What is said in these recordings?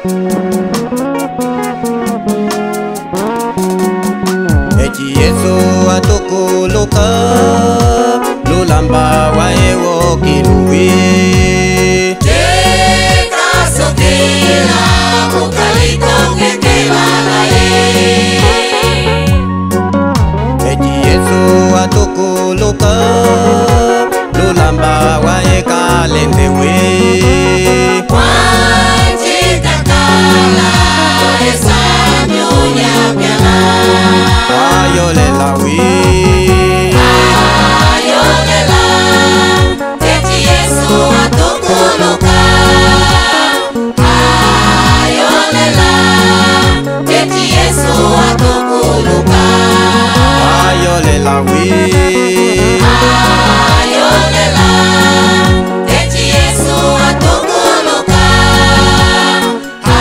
Thank you. làwí. ayọ̀lẹ́la tẹ̀tí èso àtọ́kọ́lọ́ka.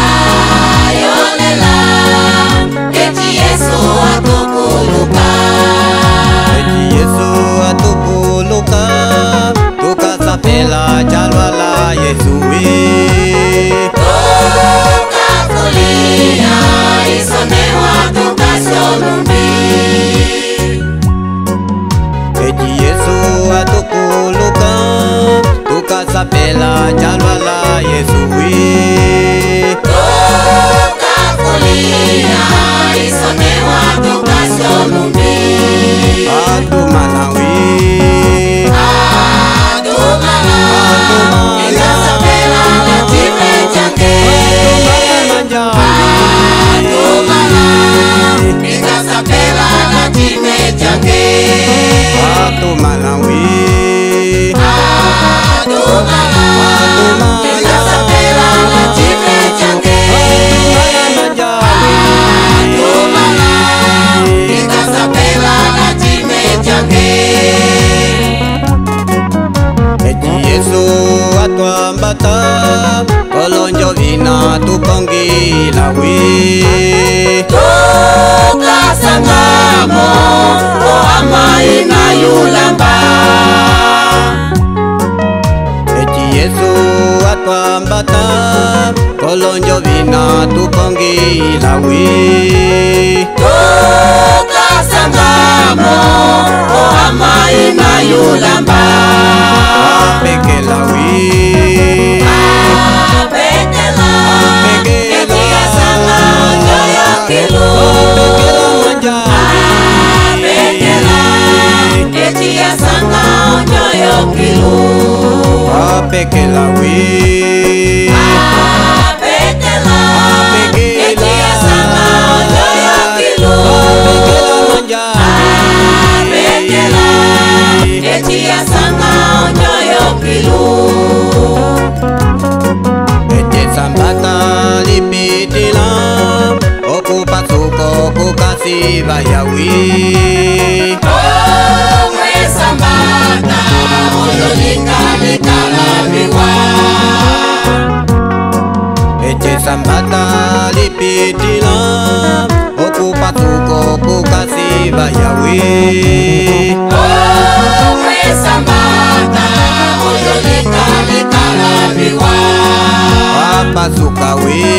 ayọ̀lẹ́la tẹ̀tí èso àtọ́kọ́lọ́ka. tẹ̀tí èso àtọ́kọ́lọ́ka tó kásá fẹ́ la jálọ. tata Kolonjo vina tupongi la hui Tuka sangamo Ko ama ina yulamba Echi yesu atuambata Kolonjo vina tupongi hui apekela we. apekela eti asama loyo kilo. apekela manja. apekela eti asama loyo kilo. ete sambata lipitila okupa soko kukasi bayawe. sambata lipitila okupatuko kukasiva yawe okwesambata oyolikalikalaviwa apasuka we